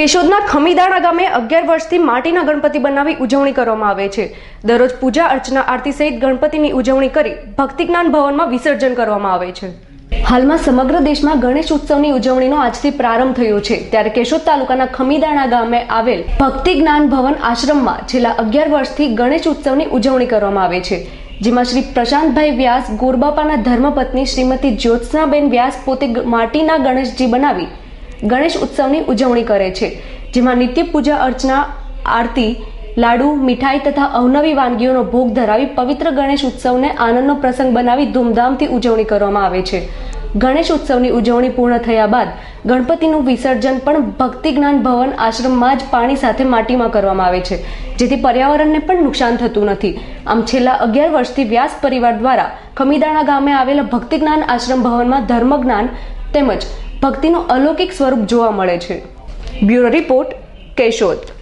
કેશોદના ખમીદાણા ગામે અગિયાર વર્ષથી માટીના ગણપતિ બનાવી ઉજવણી કરવામાં આવે છે. દરરોજ પૂજા અર્ચના આરતી સહિત ગણપતિની ઉજવણી કરી ભક્તિ જ્ઞાન ભવનમાં વિસર્જન કરવામાં આવે છે. હાલમાં સમગ્ર દેશમાં ગણેશ ઉત્સવની ઉજવણીનો આજથી પ્રારંભ થયો છે. ત્યારે કેશોદ તાલુકાના ખમીદાણા ગામે આવેલ ભક્તિ જ્ઞાન ભવન આશ્રમમાં છેલ્લા અગિયાર વર્ષથી ગણેશ ઉત્સવની ઉજવણી કરવામાં આવે છે. જેમાં શ્રી પ્રશાંતભાઈ વ્યાસ ગોરબાપાના ધર્મપત્ની શ્રીમતી જ્યોત્સનાબેન વ્યાસ પોતે માટીના ગણેશજી બનાવી ગણેશ ઉત્સવની ઉજવણી કરે છે, જેમાં નિત્ય પૂજા અર્ચના, આરતી, લાડુ, મીઠાઈ તથા અવનવી વાનગીઓનો ભોગ ધરાવી પવિત્ર ગણેશ ઉત્સવને આનંદનો પ્રસંગ બનાવી ધૂમધામથી ઉજવણી કરવામાં આવે છે. ગણેશ ઉત્સવની ઉજવણી પૂર્ણ થયા બાદ ગણપતિનું વિસર્જન પણ ભક્તિ જ્ઞાન ભવન આશ્રમમાં જ પાણી સાથે માટીમાં કરવામાં આવે છે, જેથી પર્યાવરણને પણ નુકસાન થતું નથી. આમ છેલ્લા અગિયાર વર્ષથી વ્યાસ પરિવાર દ્વારા ખમીદાણા ગામે આવેલા ભક્તિ જ્ઞાન આશ્રમ ભવનમાં ધર્મ જ્ઞાન તેમજ ભક્તિનું અલૌકિક સ્વરૂપ જોવા મળે છે. Bureau report Keshod.